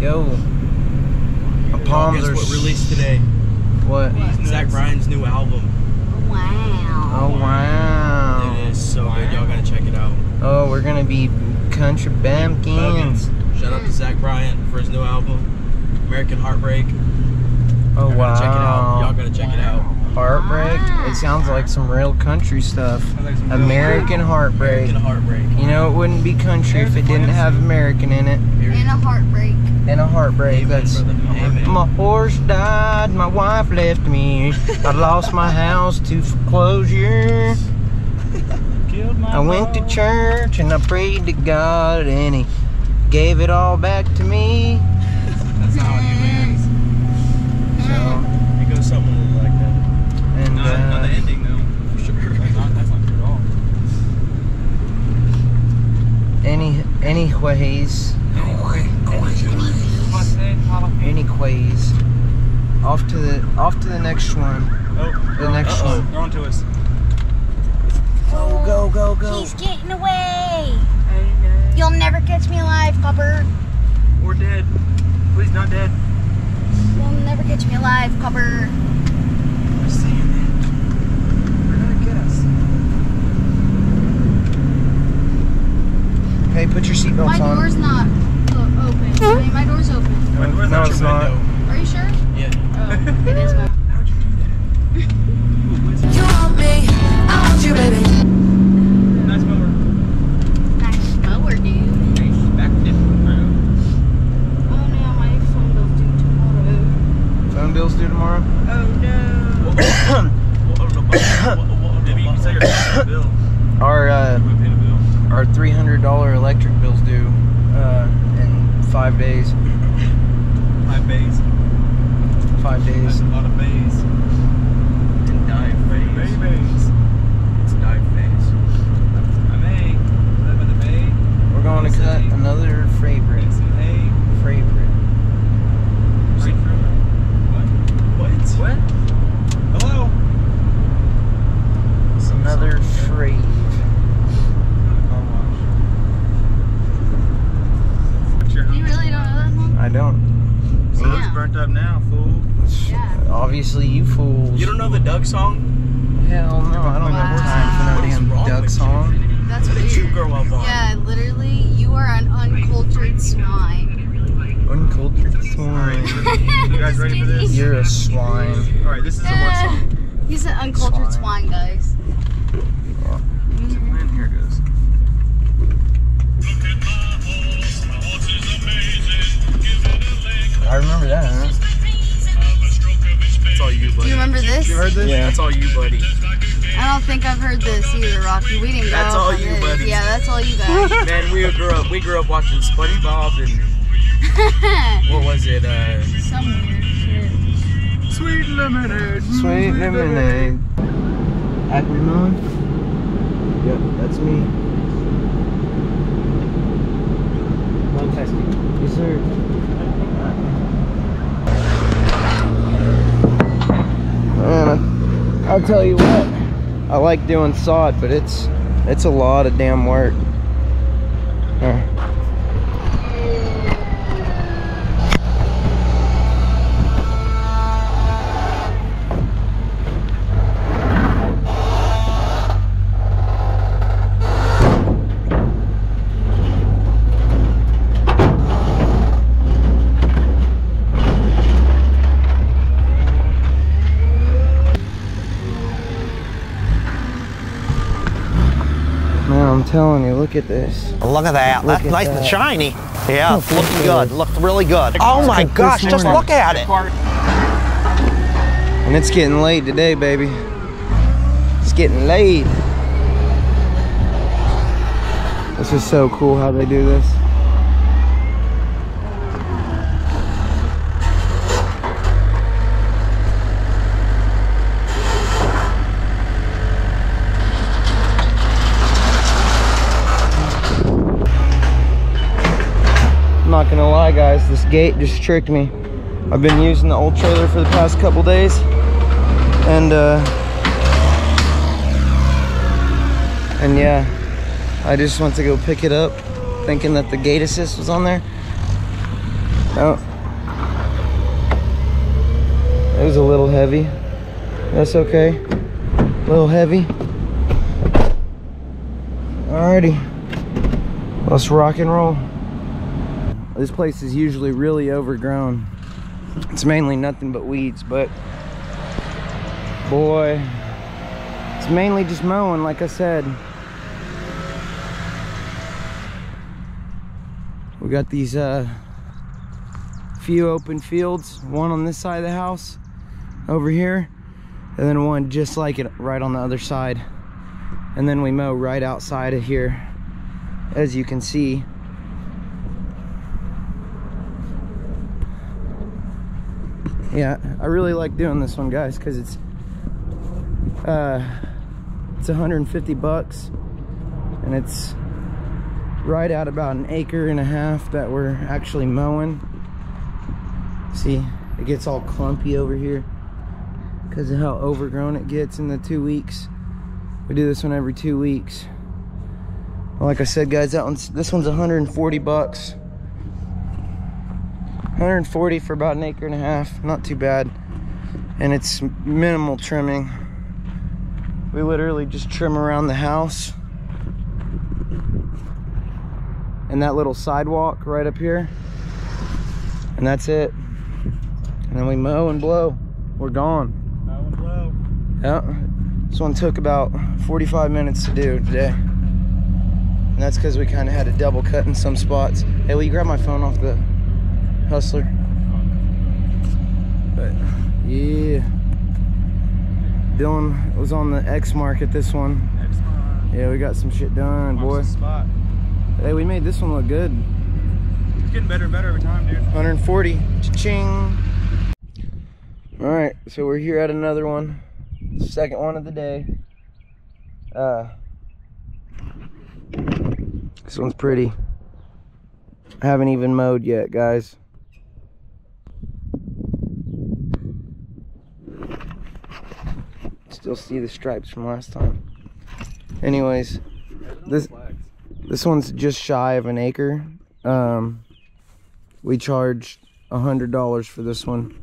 Yo. My Y'all, palms guess are. what released today? What? Zach Bryan's new album. Oh wow. Oh wow. It is so good. Y'all gotta check it out. Oh, we're gonna be country bumpkins. Shout out to Zach Bryan for his new album, American Heartbreak. Oh Y'all wow. gotta check it out. Y'all gotta check it out. Heartbreak. It ah. sounds like some real country stuff. American Heartbreak. American Heartbreak. You know, it wouldn't be country if it didn't have American in it. And a heartbreak. And a heartbreak. Amen, That's brother. Amen. my horse died, my wife left me. I lost my house to foreclosure. I went to church and I prayed to God and he gave it all back to me. That's how it ends. So, It goes something a little like that. and Not, not the uh, ending though. For sure. That's not, that's not true at all. Any anyways, anyways, off to the off to the next one. Oh, The next Uh-oh. one. they're on to us. Go go go go. He's getting away. You'll never catch me alive, Copper. We're dead. Please, not dead. You'll never catch me alive, Copper. They're seeing it. They're gonna get us. Hey, put your My seatbelts on. door's not open. I mean, my door's open. My door's no, not it's not. window. Are you sure? Yeah. Oh, it is mine. How'd you do that? Ooh. You want me, I want you, baby. Nice mower. Nice mower, dude. Nice back dip, bro. Oh no, my phone bill's due tomorrow. Phone bills due tomorrow. Oh no. You can say you're bill. Our uh, We're paying the bill. Our three hundred dollar electric bill's due uh, in five days. Five days. Five That's days. a lot of bays. And dive phase. Bay bays. It's dive phase. I may live in the bay. We're going to cut another favorite. Eat some hay. Favorite. Grapefruit. What? What? What? Hello? Another frave. Car wash. What's your You home? really don't know that song? I don't. So it's Yeah. burnt up now, fool. Yeah. Obviously, you fools. You don't know the Doug song? Hell no, I don't have time for no is damn Doug with you? song. That's What did you weird. grow up on? Yeah, literally, you are an uncultured swine. Uncultured swine. you guys ready for this? You're a swine. Alright, this is a what song? He's an uncultured Swine. swine, guys. I remember that, huh? That's all you, Do buddy. you remember this? You heard this? Yeah. That's all you, buddy. I don't think I've heard this either, Rocky. We didn't grow That's all you, this. buddy. Yeah, that's all you guys. Man, we grew up. We grew up watching SpongeBob and what was it? Uh, Some weird shit. Sweet lemonade. Sweet lemonade. Acme Moon? Yep, that's me. One testing. Yes, sir. I'll tell you what. I like doing sod, but it's it's a lot of damn work. Look at this. Look at that. Look That's at nice that. and shiny. Yeah, it's Look looking good. it. Looks really good. Oh my gosh, just look at it. And it's getting late today, baby. It's getting late. This is so cool how they do this. I'm not gonna lie, guys, this gate just tricked me. I've been using the old trailer for the past couple days, and uh, and yeah, I just went to go pick it up, thinking that the gate assist was on there, Oh. It was a little heavy. That's okay. A little heavy. Alrighty. Let's rock and roll. This place is usually really overgrown. It's mainly nothing but weeds, but boy, it's mainly just mowing, like I said. We got these uh, few open fields, one on this side of the house over here, and then one just like it right on the other side. And then we mow right outside of here, as you can see. Yeah, I really like doing this one, guys, because it's uh, it's 150 bucks, and it's right at about an acre and a half that we're actually mowing. See, it gets all clumpy over here because of how overgrown it gets in the two weeks. We do this one every two weeks. Like I said, guys, that one's this one's 140 bucks. 140 for about an acre and a half, not too bad. And it's minimal trimming. We literally just trim around the house. And that little sidewalk right up here. And that's it. And then we mow and blow. We're gone. mow and blow Yeah. This one took about 45 minutes to do today. And that's because we kind of had a double cut in some spots. Hey, will you grab my phone off the hustler? But yeah. Dylan was on the Exmark this one. Yeah, we got some shit done, boy. Spot. Hey, we made this one look good. It's getting better and better every time, dude. 140. Cha-ching. All right, so we're here at another one. Second one of the day. Uh, this one's pretty. I haven't even mowed yet, guys. Still see the stripes from last time. Anyways, this this one's just shy of an acre. Um, we charged a hundred dollars for this one.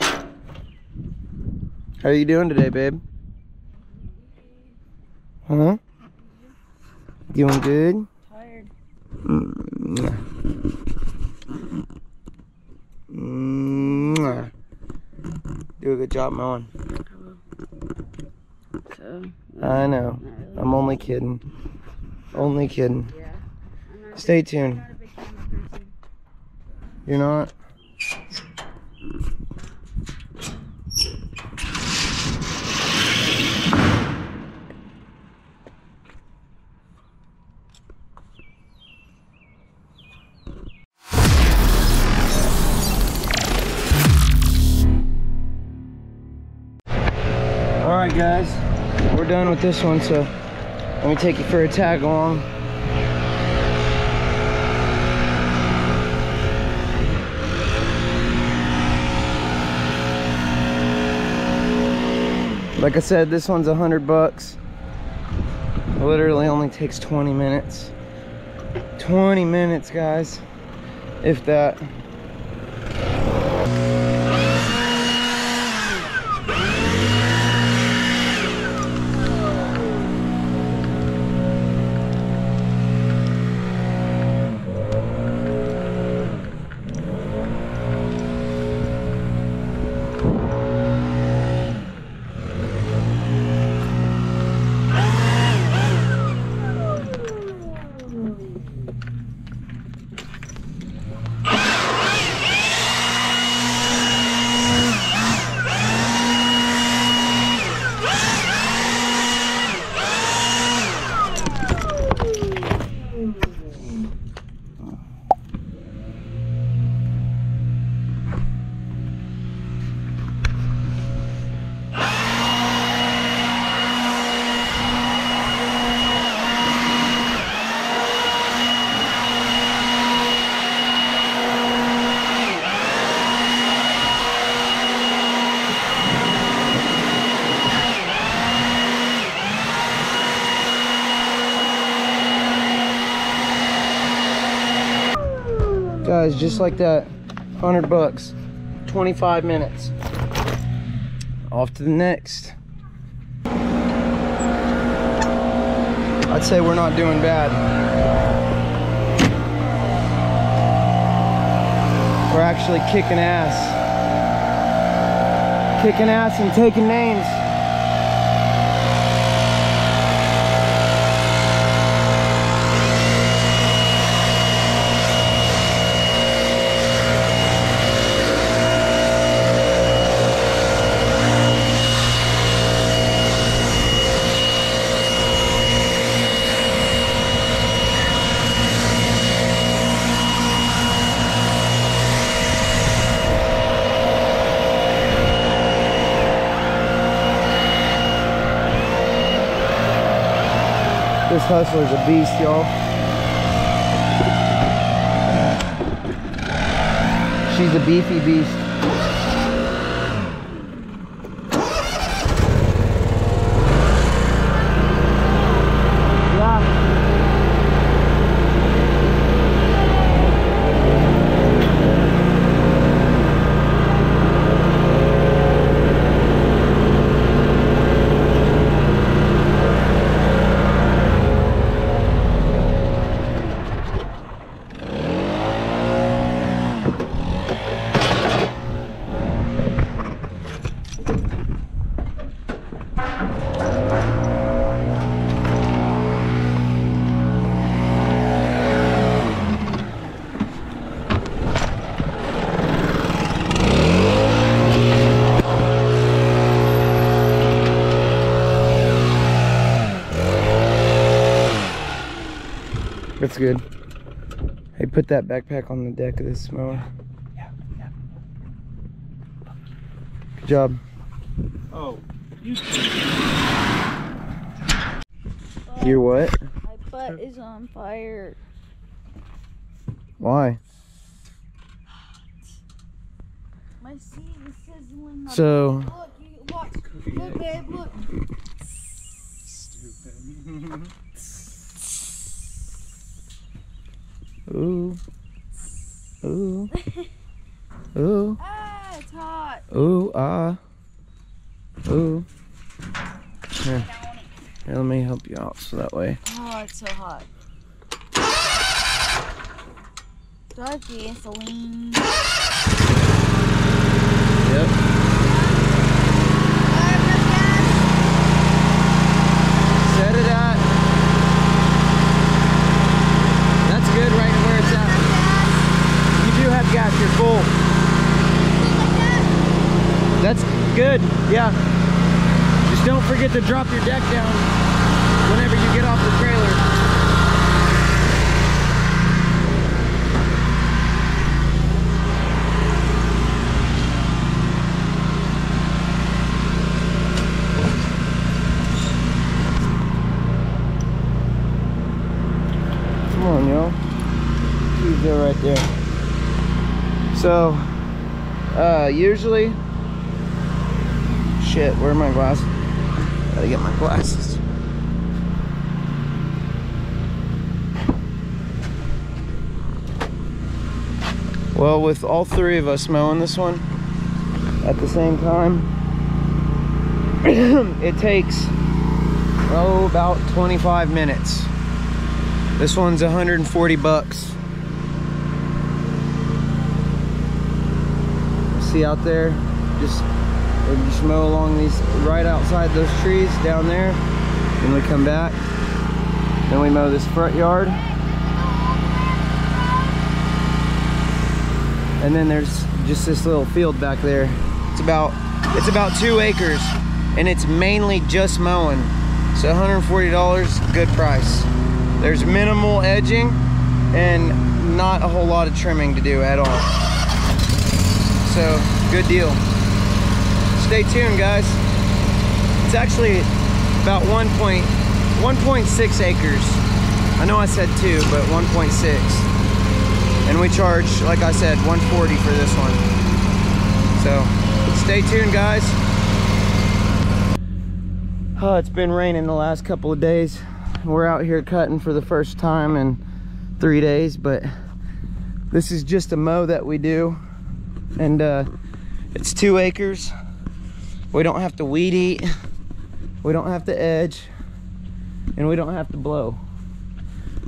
How are you doing today, babe? Huh? Doing good? Tired. Mwah. Mwah. Do a good job mowing. So, I know. I'm only kidding. Only kidding. yeah. Stay tuned. not a big camera person. You're not? Alright guys, we're done with this one, so let me take you for a tag along. Like I said, this one's a hundred bucks. Literally only takes 20 minutes. 20 minutes, guys. If that. Just like that, 100 bucks, 25 minutes. Off to the next. I'd say we're not doing bad. We're actually kicking ass. Kicking ass and taking names. This hustler's a beast, y'all. She's a beefy beast. Yeah. That's good. Hey, put that backpack on the deck of this mower. Yeah, yeah. Good job. Oh, You're what? My butt is on fire. Why? My seat is sizzling. up. So, Look, you watch. Look, babe, look. ooh, ooh, ooh, Ah, it's hot. ooh, ah, ooh. Here, here, let me help you out so that way. Oh, it's so hot. I gasoline? Yep. Set it at. That's good right where it's at. You gas, you're full. That's good, yeah. Just don't forget to drop your deck down whenever you get off the trailer. Come on, yo. He's there right there. So, uh, usually, shit, where are my glasses? Gotta get my glasses. Well, with all three of us mowing this one at the same time, it takes, oh, about 25 minutes. This one's 140 bucks. See out there? Just we just mow along these right outside those trees down there. Then we come back. Then we mow this front yard. And then there's just this little field back there. It's about it's about two acres and it's mainly just mowing. So $140, good price. There's minimal edging and not a whole lot of trimming to do at all. So, good deal. Stay tuned, guys. It's actually about 1 point, 1.6 acres. I know I said 2, but 1.6. And we charge, like I said, 140 for this one. So, stay tuned, guys. Oh, it's been raining the last couple of days. We're out here cutting for the first time in three days, but This is just a mow that we do. And uh, it's two acres. We don't have to weed eat. We don't have to edge. And we don't have to blow.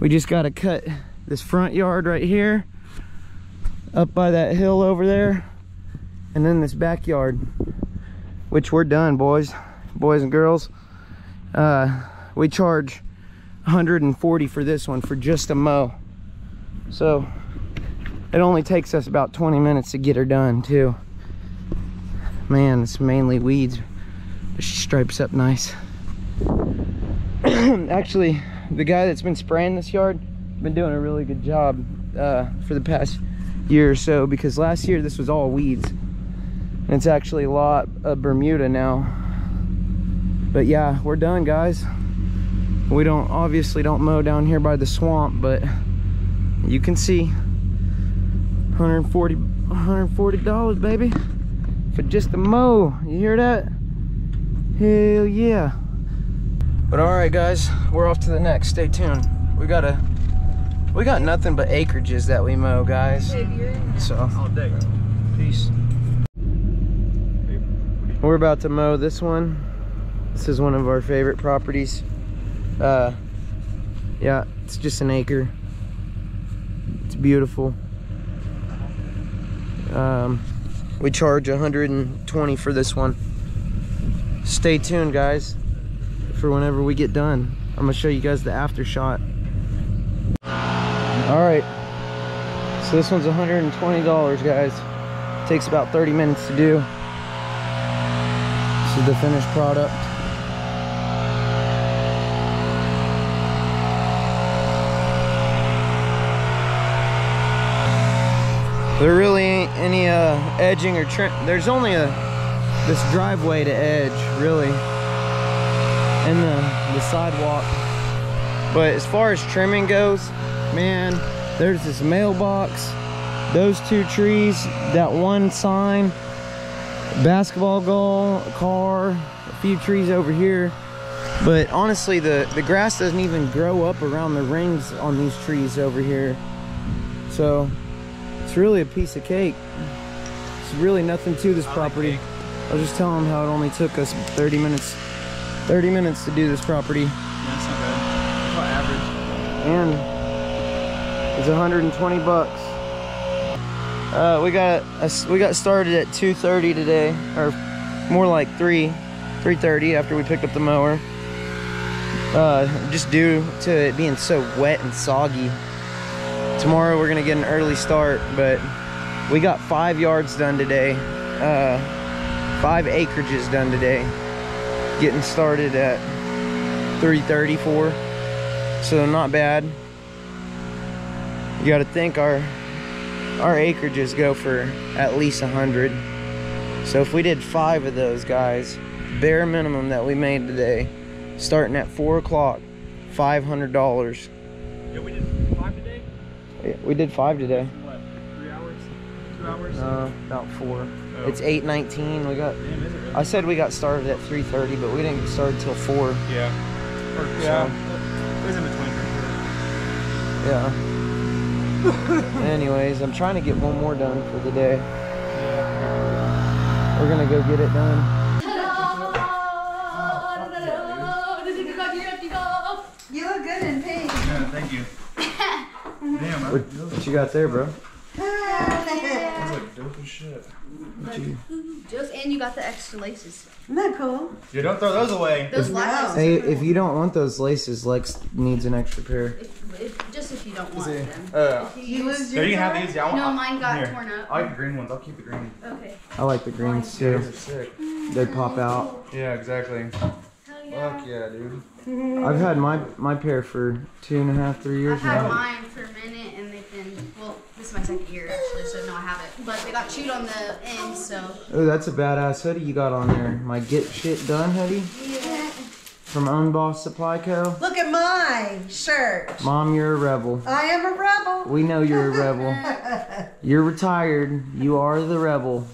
We just gotta cut this front yard right here. Up by that hill over there. And then this backyard. Which we're done, boys. Boys and girls. Uh, we charge 140 for this one for just a mow. So it only takes us about 20 minutes to get her done too. Man, it's mainly weeds. But she stripes up nice. Actually, the guy that's been spraying this yard been doing a really good job uh, for the past year or so because last year this was all weeds. And it's actually a lot of Bermuda now. But yeah, we're done guys. We don't obviously don't mow down here by the swamp, but you can see 140 $140 baby for just a mow. You hear that? Hell yeah. But all right guys, we're off to the next. Stay tuned. We got a we got nothing but acreages that we mow, guys. So Peace. We're about to mow this one. This is one of our favorite properties. Uh, yeah, it's just an acre. It's beautiful. Um, we charge 120 for this one. Stay tuned, guys, for whenever we get done. I'm gonna show you guys the after shot. All right, so this one's $120, guys. Takes about 30 minutes to do. This is the finished product. There really ain't any uh, edging or trim. There's only a this driveway to edge, really, and the the sidewalk. But as far as trimming goes, man, there's this mailbox, those two trees, that one sign, basketball goal, a car, a few trees over here. But honestly, the, the grass doesn't even grow up around the rings on these trees over here. So really a piece of cake. It's really nothing to this property. I was just telling them how it only took us 30 minutes 30 minutes to do this property. That's not bad. About average. and it's 120 bucks. Uh, we got we got started at 2:30 today, or more like 3 3:30 after we picked up the mower. Uh, just due to it being so wet and soggy. Tomorrow we're gonna get an early start, but we got five yards done today. Uh, five acreages done today. Getting started at 3:34, so not bad. You got to think our our acreages go for at least a hundred. So if we did five of those guys, bare minimum that we made today, starting at four o'clock, five hundred dollars. We did five today. What? Three hours? Two hours? Uh, about four. Oh. It's eight nineteen. We got. Damn, really? I said we got started at three thirty, but we didn't get started till four. Yeah. Or, So- yeah. It was in between for sure. Yeah. Anyways, I'm trying to get one more done for the day. We're gonna go get it done. You got there, bro? was like dope as shit. Just and you got the extra laces. Isn't that cool? Dude, don't throw those away. Those black laces. Hey, if you don't want those laces, Lex needs an extra pair. If, if, just if you don't want See. them. Uh, You lose so your you can have color? these. Yeah, I want, No, mine got here. torn up. I like the green ones. I'll keep the green. Okay. I like the greens These too. are sick. They pop out. Yeah, exactly. Hell yeah. Fuck yeah, dude. I've had my my pair for two and a half, three years I've had now. mine for a minute and they've been, well, this is my second year actually, so no, I haven't. But they got chewed on the end, so. Oh, that's a badass hoodie you got on there. My get shit done hoodie Yeah. from Unboss Supply Co. Look at my shirt. Mom, you're a rebel. I am a rebel. We know you're a rebel. You're retired. You are the rebel.